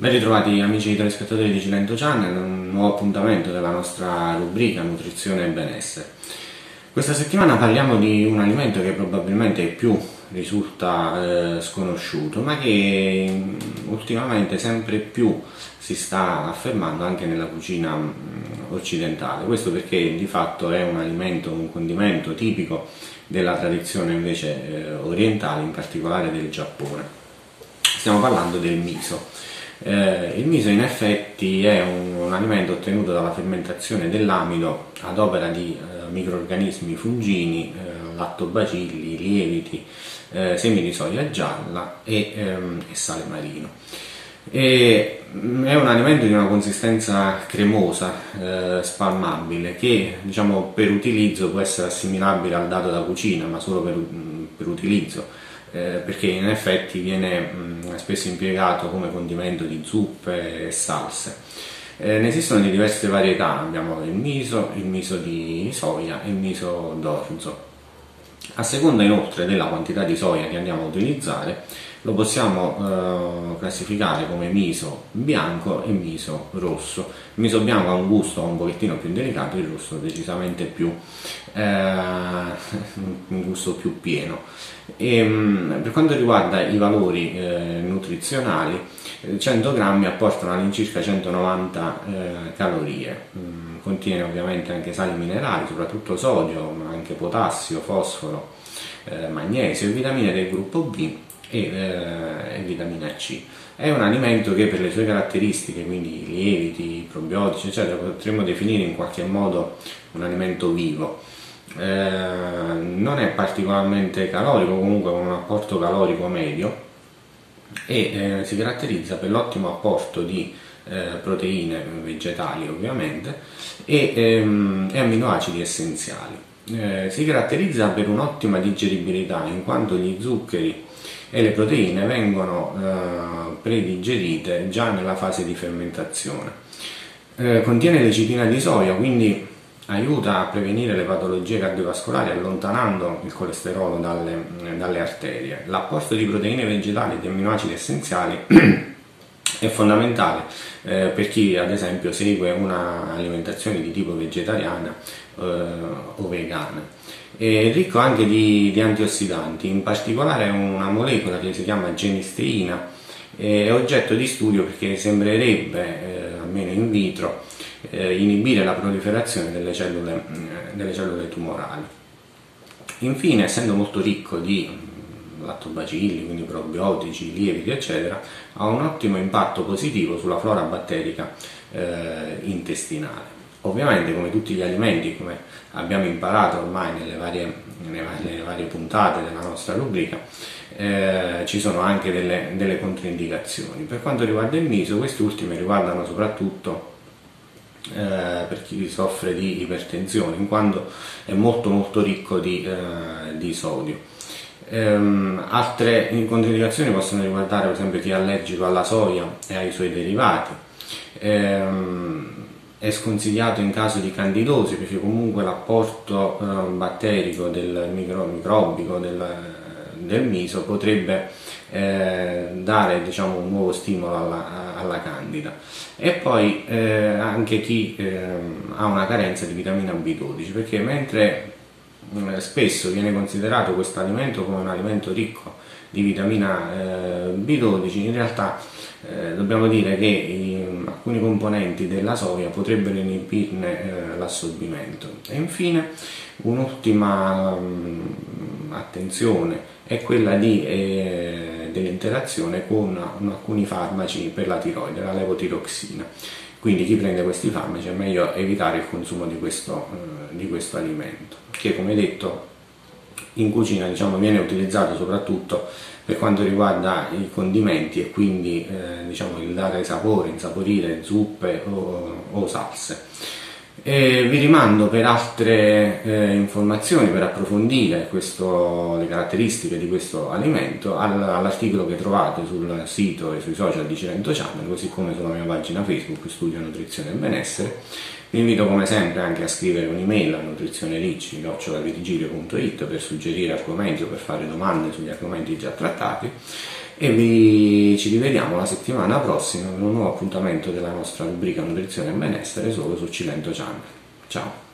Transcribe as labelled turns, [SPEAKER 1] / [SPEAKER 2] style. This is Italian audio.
[SPEAKER 1] Ben ritrovati amici telespettatori di Cilento Channel, un nuovo appuntamento della nostra rubrica Nutrizione e Benessere. Questa settimana parliamo di un alimento che probabilmente più risulta eh, sconosciuto, ma che mm, ultimamente sempre più si sta affermando anche nella cucina mm, occidentale. Questo perché di fatto è un alimento, un condimento tipico della tradizione invece eh, orientale, in particolare del Giappone. Stiamo parlando del miso. Eh, il miso in effetti è un, un, alimento ottenuto dalla fermentazione dell'amido ad opera di eh, microorganismi fungini, eh, lattobacilli, lieviti, eh, semi di soia gialla e, ehm, e sale marino. E, mm, è un alimento di una consistenza cremosa, eh, spalmabile, che diciamo, per utilizzo può essere assimilabile al dato da cucina, ma solo per, mm, per utilizzo eh, perché in effetti viene mh, spesso impiegato come condimento di zuppe e salse. Eh, ne esistono di diverse varietà, abbiamo il miso, il miso di soia e il miso d'orzo. A seconda inoltre della quantità di soia che andiamo a utilizzare, lo possiamo eh, classificare come miso bianco e miso rosso. Il miso bianco ha un gusto un pochettino più delicato, il rosso decisamente più eh, un gusto più pieno. E, ehm, per quanto riguarda i valori eh, nutrizionali, 100 grammi apportano all'incirca 190 eh, calorie. Mm, contiene ovviamente anche sali minerali, soprattutto sodio, ma anche potassio, fosforo, eh, magnesio e vitamine del gruppo B e, eh, e, vitamina C. È un alimento che per le sue caratteristiche, quindi lieviti, probiotici, eccetera, potremmo definire in qualche modo un alimento vivo. Eh, non è particolarmente calorico, comunque con un apporto calorico medio e eh, si caratterizza per l'ottimo apporto di eh, proteine vegetali ovviamente e, ehm, e amminoacidi essenziali. Eh, si caratterizza per un'ottima digeribilità in quanto gli zuccheri e le proteine vengono eh, predigerite già nella fase di fermentazione. Eh, contiene lecitina di soia, quindi aiuta a prevenire le patologie cardiovascolari allontanando il colesterolo dalle, dalle arterie. L'apporto di proteine vegetali e di amminoacidi essenziali è fondamentale eh, per chi ad esempio segue un'alimentazione di tipo vegetariana eh, o vegana. È ricco anche di, di, antiossidanti, in particolare una molecola che si chiama genisteina, è oggetto di studio perché sembrerebbe, eh, almeno in vitro, eh, inibire la proliferazione delle cellule, eh, delle cellule tumorali. Infine, essendo molto ricco di mm, lattobacilli, quindi probiotici, lieviti, eccetera, ha un ottimo impatto positivo sulla flora batterica eh, intestinale. Ovviamente, come tutti gli alimenti, come abbiamo imparato ormai nelle varie, nelle varie, puntate della nostra rubrica, eh, ci sono anche delle, delle controindicazioni. Per quanto riguarda il miso, queste ultime riguardano soprattutto eh, per chi soffre di ipertensione, in quanto è molto molto ricco di, eh, di sodio. Ehm, altre controindicazioni possono riguardare per esempio chi è allergico alla soia e ai suoi derivati. Ehm, è sconsigliato in caso di candidosi perché comunque l'apporto eh, batterico del micro, microbico del, del miso potrebbe eh, dare diciamo, un nuovo stimolo alla, alla candida. E poi eh, anche chi eh, ha una carenza di vitamina B12 perché mentre mm, spesso viene considerato questo alimento come un alimento ricco di vitamina eh, B12 in realtà eh, dobbiamo dire che i, alcuni componenti della soia potrebbero inibirne eh, l'assorbimento e infine un'ultima um, attenzione è quella di, eh, dell'interazione con alcuni farmaci per la tiroide, la levotiroxina. Quindi chi prende questi farmaci è meglio evitare il consumo di questo, eh, di questo alimento, che come detto in cucina diciamo, viene utilizzato soprattutto per quanto riguarda i condimenti e quindi eh, diciamo, il dare sapore, insaporire zuppe o, o salse. E vi rimando per altre eh, informazioni, per approfondire questo, le caratteristiche di questo alimento all'articolo che trovate sul sito e sui social di Cilento Channel, così come sulla mia pagina Facebook Studio Nutrizione e Benessere. Vi invito come sempre anche a scrivere un'email a nutrizionericci.it per suggerire argomenti o per fare domande sugli argomenti già trattati e vi, ci rivediamo la settimana prossima per un nuovo appuntamento della nostra rubrica Nutrizione e Benessere solo su Cilento Channel. Ciao!